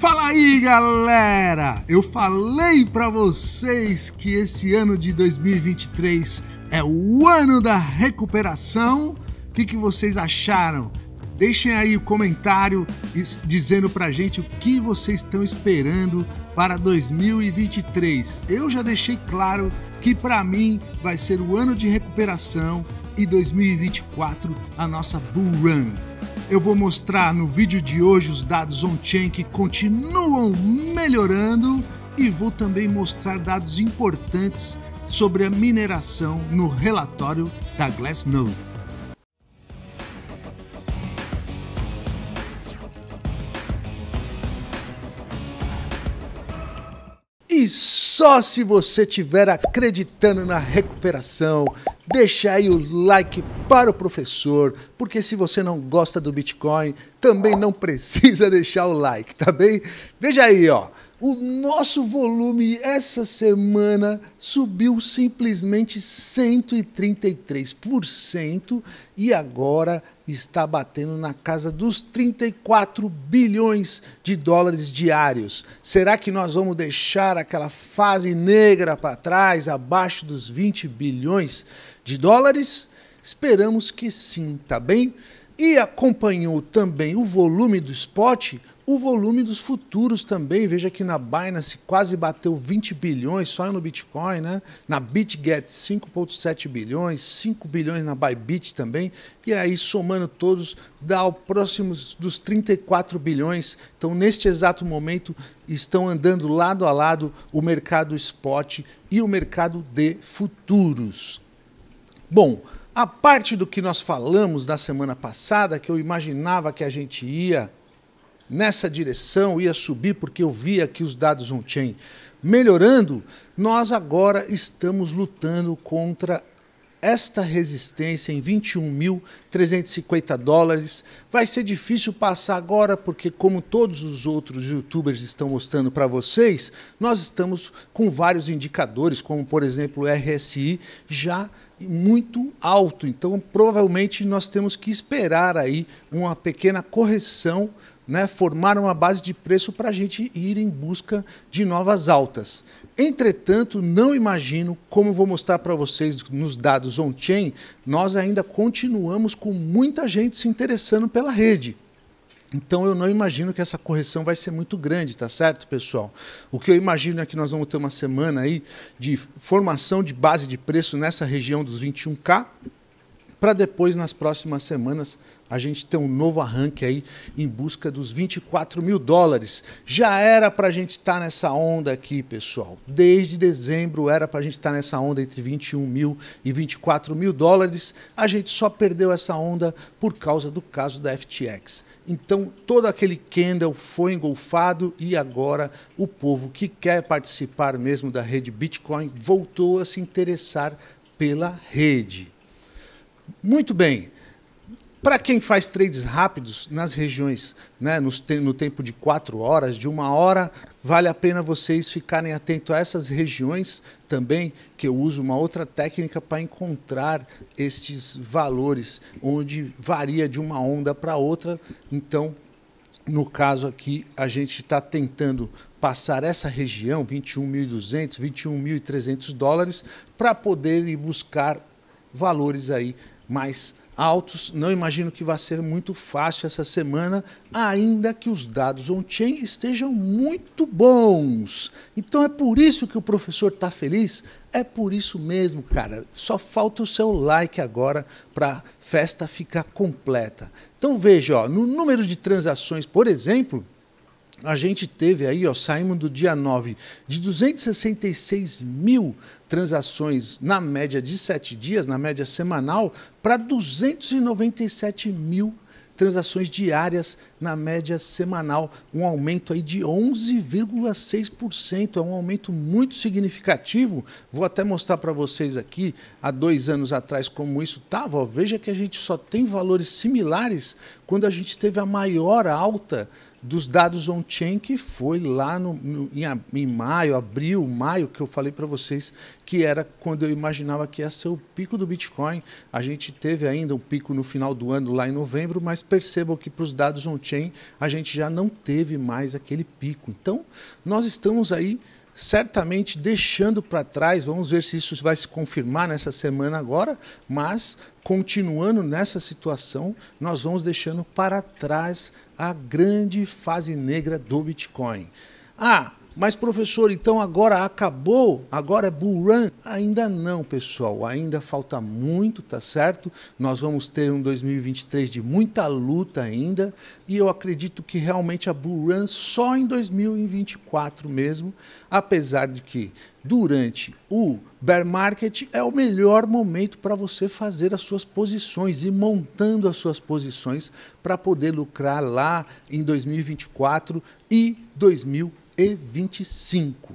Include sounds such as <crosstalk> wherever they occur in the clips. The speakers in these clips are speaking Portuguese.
Fala aí, galera! Eu falei para vocês que esse ano de 2023 é o ano da recuperação. O que, que vocês acharam? Deixem aí o comentário dizendo pra gente o que vocês estão esperando para 2023. Eu já deixei claro que para mim vai ser o ano de recuperação e 2024 a nossa Bull Run. Eu vou mostrar no vídeo de hoje os dados on-chain que continuam melhorando e vou também mostrar dados importantes sobre a mineração no relatório da Glassnode. E só se você estiver acreditando na recuperação, deixa aí o like para o professor, porque se você não gosta do Bitcoin, também não precisa <laughs> deixar o like, tá bem? Veja aí, ó. O nosso volume essa semana subiu simplesmente 133% e agora está batendo na casa dos 34 bilhões de dólares diários. Será que nós vamos deixar aquela fase negra para trás, abaixo dos 20 bilhões de dólares? Esperamos que sim, tá bem? E acompanhou também o volume do spot, o volume dos futuros também. Veja que na Binance quase bateu 20 bilhões só no Bitcoin, né? Na BitGet 5,7 bilhões, 5 bilhões na Bybit também. E aí, somando todos, dá ao próximo dos 34 bilhões. Então, neste exato momento, estão andando lado a lado o mercado spot e o mercado de futuros. Bom, a parte do que nós falamos na semana passada, que eu imaginava que a gente ia nessa direção, ia subir, porque eu via que os dados on-chain melhorando, nós agora estamos lutando contra esta resistência em 21.350 dólares. Vai ser difícil passar agora, porque, como todos os outros youtubers estão mostrando para vocês, nós estamos com vários indicadores, como por exemplo o RSI, já muito alto. Então, provavelmente nós temos que esperar aí uma pequena correção, né, formar uma base de preço para a gente ir em busca de novas altas. Entretanto, não imagino, como vou mostrar para vocês nos dados on-chain, nós ainda continuamos com muita gente se interessando pela rede. Então eu não imagino que essa correção vai ser muito grande, tá certo, pessoal? O que eu imagino é que nós vamos ter uma semana aí de formação de base de preço nessa região dos 21k, para depois, nas próximas semanas, a gente ter um novo arranque aí em busca dos 24 mil dólares. Já era para a gente estar tá nessa onda aqui, pessoal. Desde dezembro era para a gente estar tá nessa onda entre 21 mil e 24 mil dólares. A gente só perdeu essa onda por causa do caso da FTX. Então, todo aquele candle foi engolfado e agora o povo que quer participar mesmo da rede Bitcoin voltou a se interessar pela rede. Muito bem. Para quem faz trades rápidos nas regiões, né, no, no, tempo de quatro horas, de uma hora, vale a pena vocês ficarem atentos a essas regiões também, que eu uso uma outra técnica para encontrar esses valores, onde varia de uma onda para outra. Então, no caso aqui, a gente está tentando passar essa região, 21.200, 21.300 dólares, para poder ir buscar valores aí mais altos. Não imagino que vai ser muito fácil essa semana, ainda que os dados on-chain estejam muito bons. Então é por isso que o professor está feliz? É por isso mesmo, cara. Só falta o seu like agora para a festa ficar completa. Então veja, ó, no número de transações, por exemplo, a gente teve aí, ó, saímos do dia 9 de 266 mil transações na média de sete dias, na média semanal, para 297 mil transações diárias na média semanal, um aumento aí de 11,6%, é um aumento muito significativo. Vou até mostrar para vocês aqui, há dois anos atrás, como isso estava. Veja que a gente só tem valores similares quando a gente teve a maior alta dos dados on-chain que foi lá no, no em, em, maio, abril, maio, que eu falei para vocês que era quando eu imaginava que ia ser o pico do Bitcoin. A gente teve ainda um pico no final do ano, lá em novembro, mas percebam que para os dados on-chain a gente já não teve mais aquele pico. Então, nós estamos aí certamente deixando para trás, vamos ver se isso vai se confirmar nessa semana agora, mas continuando nessa situação, nós vamos deixando para trás a grande fase negra do Bitcoin. Ah, mas, professor, então agora acabou? Agora é bull run? Ainda não, pessoal. Ainda falta muito, tá certo? Nós vamos ter um 2023 de muita luta ainda. E eu acredito que realmente a bull run só em 2024 mesmo. Apesar de que durante o bear market é o melhor momento para você fazer as suas posições e montando as suas posições para poder lucrar lá em 2024 e 2025 e 25.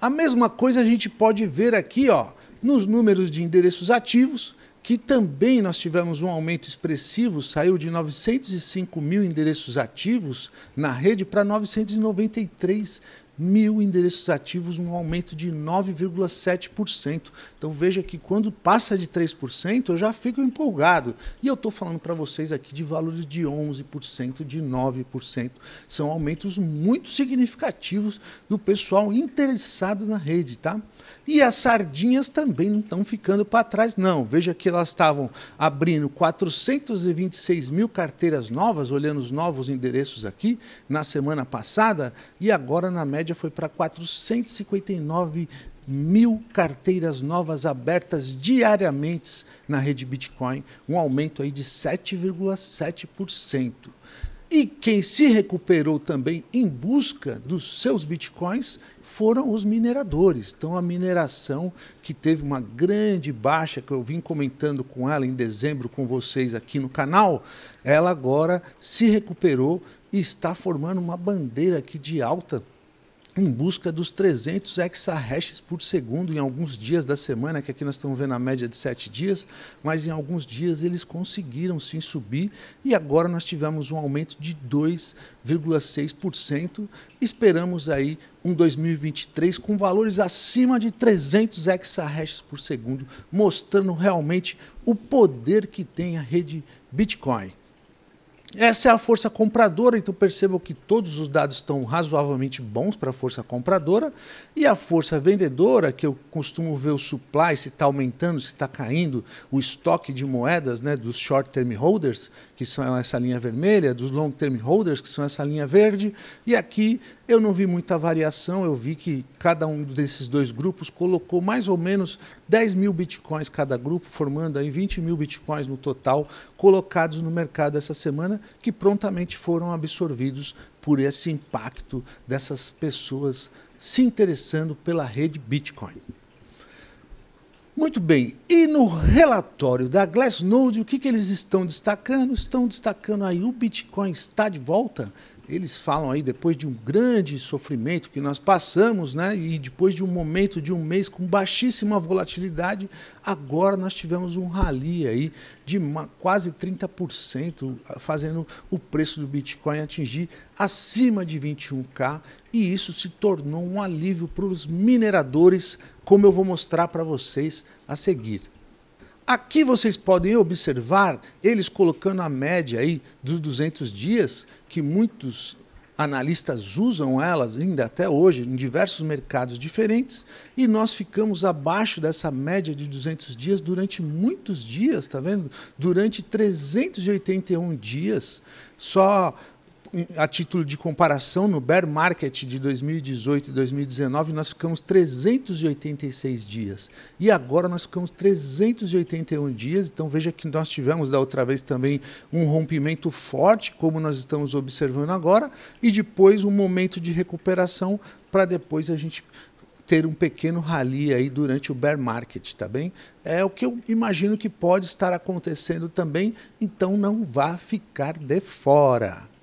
A mesma coisa a gente pode ver aqui ó, nos números de endereços ativos, que também nós tivemos um aumento expressivo, saiu de 905 mil endereços ativos na rede para 993 mil endereços ativos, um aumento de 9,7%. Então veja que quando passa de 3%, eu já fico empolgado. E eu estou falando para vocês aqui de valores de 11%, de 9%. São aumentos muito significativos do pessoal interessado na rede, tá? E as sardinhas também não estão ficando para trás, não. Veja que elas estavam abrindo 426 mil carteiras novas, olhando os novos endereços aqui, na semana passada, e agora na média foi para 459 mil carteiras novas abertas diariamente na rede Bitcoin, um aumento aí de 7,7%. E quem se recuperou também em busca dos seus bitcoins foram os mineradores. Então, a mineração, que teve uma grande baixa, que eu vim comentando com ela em dezembro com vocês aqui no canal, ela agora se recuperou e está formando uma bandeira aqui de alta em busca dos 300 exahashes por segundo em alguns dias da semana, que aqui nós estamos vendo a média de 7 dias, mas em alguns dias eles conseguiram sim subir e agora nós tivemos um aumento de 2,6%. Esperamos aí um 2023 com valores acima de 300 exahashes por segundo, mostrando realmente o poder que tem a rede Bitcoin. Essa é a força compradora, então percebam que todos os dados estão razoavelmente bons para a força compradora. E a força vendedora, que eu costumo ver o supply, se está aumentando, se está caindo, o estoque de moedas né, dos short term holders, que são essa linha vermelha, dos long term holders, que são essa linha verde. E aqui eu não vi muita variação, eu vi que cada um desses dois grupos colocou mais ou menos 10 mil bitcoins cada grupo, formando aí 20 mil bitcoins no total, colocados no mercado essa semana, que prontamente foram absorvidos por esse impacto dessas pessoas se interessando pela rede Bitcoin. Muito bem, e no relatório da Glassnode, o que, que eles estão destacando? Estão destacando aí o Bitcoin está de volta eles falam aí depois de um grande sofrimento que nós passamos, né, e depois de um momento de um mês com baixíssima volatilidade, agora nós tivemos um rally aí de uma, quase 30%, fazendo o preço do Bitcoin atingir acima de 21k, e isso se tornou um alívio para os mineradores, como eu vou mostrar para vocês a seguir. Aqui vocês podem observar eles colocando a média aí dos 200 dias, que muitos analistas usam elas ainda até hoje em diversos mercados diferentes, e nós ficamos abaixo dessa média de 200 dias durante muitos dias, tá vendo? Durante 381 dias. Só a título de comparação, no bear market de 2018 e 2019, nós ficamos 386 dias. E agora nós ficamos 381 dias. Então veja que nós tivemos da outra vez também um rompimento forte, como nós estamos observando agora, e depois um momento de recuperação para depois a gente ter um pequeno rally aí durante o bear market, tá bem? É o que eu imagino que pode estar acontecendo também, então não vá ficar de fora.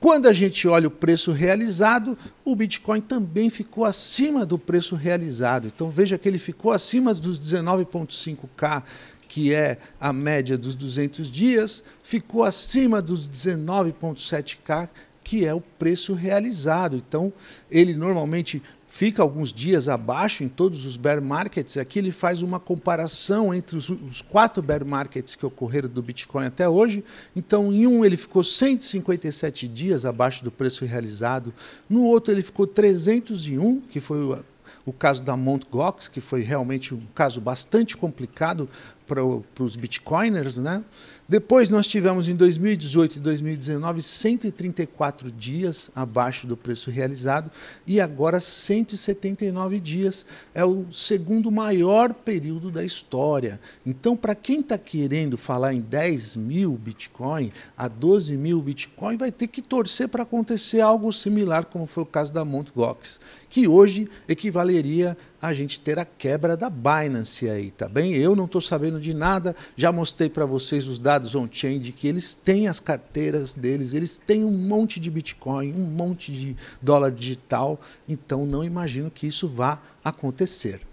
Quando a gente olha o preço realizado, o Bitcoin também ficou acima do preço realizado. Então veja que ele ficou acima dos 19,5K, que é a média dos 200 dias, ficou acima dos 19,7K, que é o preço realizado. Então, ele normalmente fica alguns dias abaixo em todos os bear markets. Aqui ele faz uma comparação entre os, os, quatro bear markets que ocorreram do Bitcoin até hoje. Então, em um ele ficou 157 dias abaixo do preço realizado, no outro ele ficou 301, que foi o, o caso da Mt. Gox, que foi realmente um caso bastante complicado para os bitcoiners, né? Depois nós tivemos em 2018 e 2019 134 dias abaixo do preço realizado e agora 179 dias. É o segundo maior período da história. Então, para quem está querendo falar em 10 mil Bitcoin a 12 mil Bitcoin, vai ter que torcer para acontecer algo similar, como foi o caso da Mt. Gox, que hoje equivaleria a gente ter a quebra da Binance aí, tá bem? Eu não estou sabendo de nada, já mostrei para vocês os dados on-chain de que eles têm as carteiras deles, eles têm um monte de Bitcoin, um monte de dólar digital, então não imagino que isso vá acontecer.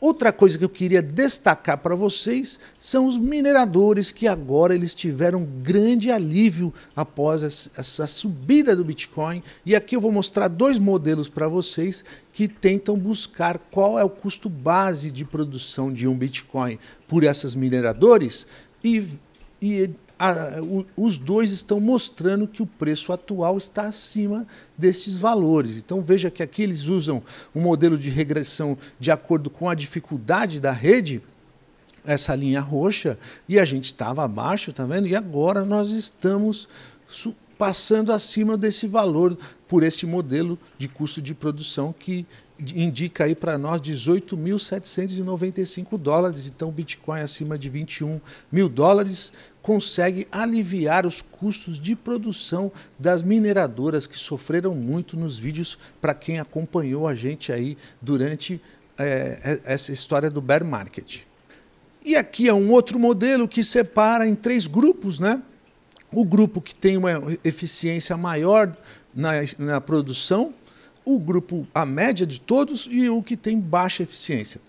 Outra coisa que eu queria destacar para vocês são os mineradores que agora eles tiveram grande alívio após essa subida do Bitcoin. E aqui eu vou mostrar dois modelos para vocês que tentam buscar qual é o custo base de produção de um Bitcoin por essas mineradores e, e a, o, os dois estão mostrando que o preço atual está acima desses valores. Então veja que aqui eles usam um modelo de regressão de acordo com a dificuldade da rede, essa linha roxa, e a gente estava abaixo, tá vendo? E agora nós estamos passando acima desse valor por esse modelo de custo de produção que indica aí para nós 18.795 dólares. Então, Bitcoin acima de 21 mil dólares consegue aliviar os custos de produção das mineradoras que sofreram muito nos vídeos para quem acompanhou a gente aí durante é, essa história do bear market. E aqui é um outro modelo que separa em três grupos, né? O grupo que tem uma eficiência maior na, na produção, o grupo a média de todos e o que tem baixa eficiência.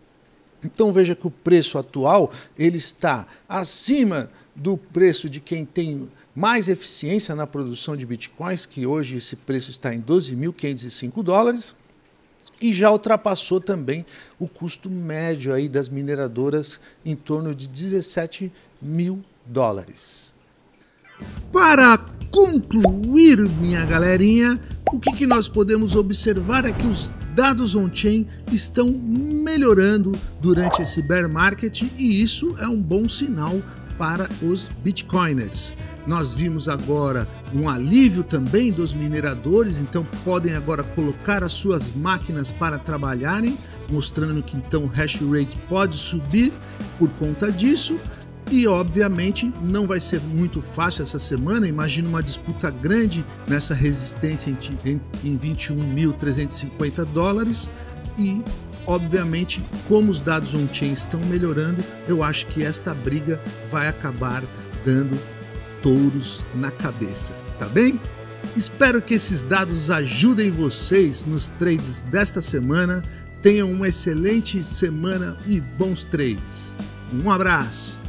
Então veja que o preço atual ele está acima do preço de quem tem mais eficiência na produção de bitcoins, que hoje esse preço está em 12.505 dólares, e já ultrapassou também o custo médio aí das mineradoras em torno de 17 mil dólares. Para concluir, minha galerinha, o que, que nós podemos observar é que os dados on-chain estão melhorando durante esse bear market e isso é um bom sinal para os bitcoiners. Nós vimos agora um alívio também dos mineradores, então podem agora colocar as suas máquinas para trabalharem, mostrando que então o hash rate pode subir por conta disso. E obviamente não vai ser muito fácil essa semana. Imagina uma disputa grande nessa resistência em, em 21.350 dólares e Obviamente, como os dados on-chain estão melhorando, eu acho que esta briga vai acabar dando touros na cabeça, tá bem? Espero que esses dados ajudem vocês nos trades desta semana. Tenham uma excelente semana e bons trades. Um abraço!